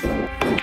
Thank you.